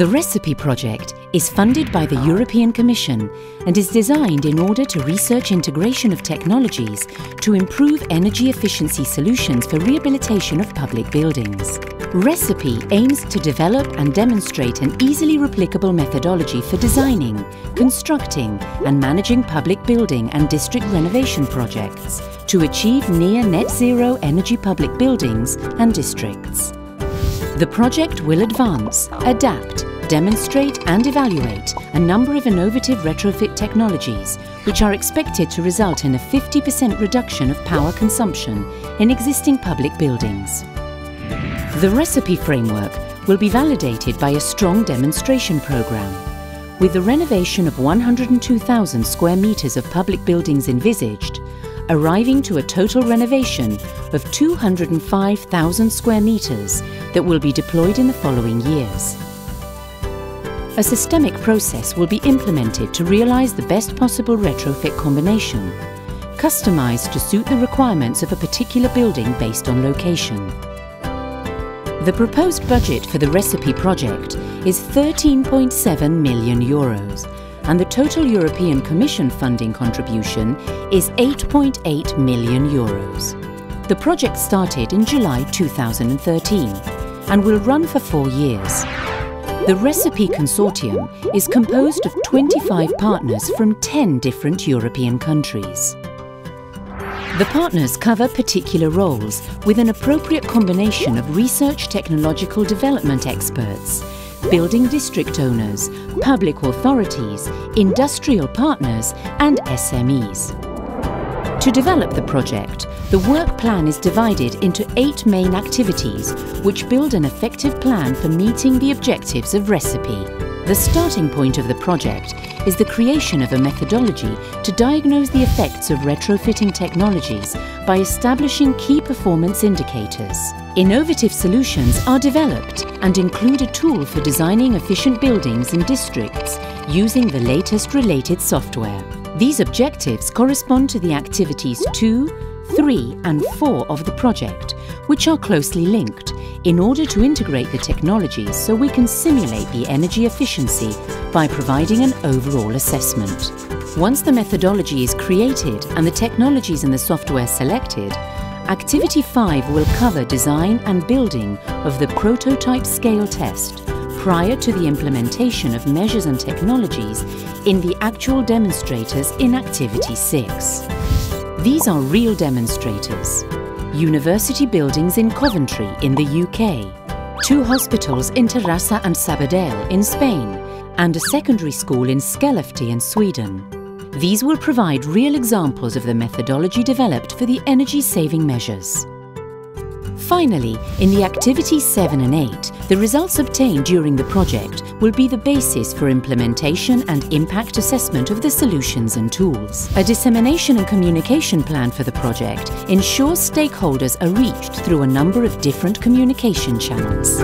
The RESSEEPE project is funded by the European Commission and is designed in order to research integration of technologies to improve energy efficiency solutions for rehabilitation of public buildings. RESSEEPE aims to develop and demonstrate an easily replicable methodology for designing, constructing and managing public building and district renovation projects to achieve near net zero energy public buildings and districts. The project will advance, adapt, demonstrate and evaluate a number of innovative retrofit technologies which are expected to result in a 50% reduction of power consumption in existing public buildings. The RESSEEPE framework will be validated by a strong demonstration programme. With the renovation of 102,000 square metres of public buildings envisaged, arriving to a total renovation of 205,000 square metres that will be deployed in the following years. A systemic process will be implemented to realise the best possible retrofit combination, customised to suit the requirements of a particular building based on location. The proposed budget for the RESSEEPE project is 13.7 million euros and the total European Commission funding contribution is 8.8 million euros. The project started in July 2013 and will run for four years. The RESSEEPE Consortium is composed of 25 partners from 10 different European countries. The partners cover particular roles with an appropriate combination of research technological development experts, building district owners, public authorities, industrial partners and SMEs. To develop the project, the work plan is divided into eight main activities which build an effective plan for meeting the objectives of RESSEEPE. The starting point of the project is the creation of a methodology to diagnose the effects of retrofitting technologies by establishing key performance indicators. Innovative solutions are developed and include a tool for designing efficient buildings and districts using the latest related software. These objectives correspond to the activities 2, 3 and 4 of the project, which are closely linked in order to integrate the technologies so we can simulate the energy efficiency by providing an overall assessment. Once the methodology is created and the technologies and the software selected, Activity 5 will cover design and building of the prototype scale test prior to the implementation of measures and technologies in the actual demonstrators in Activity 6. These are real demonstrators. University buildings in Coventry in the UK, two hospitals in Terrassa and Sabadell in Spain, and a secondary school in Skellefteå in Sweden. These will provide real examples of the methodology developed for the energy-saving measures. Finally, in the activities 7 and 8, the results obtained during the project will be the basis for implementation and impact assessment of the solutions and tools. A dissemination and communication plan for the project ensures stakeholders are reached through a number of different communication channels.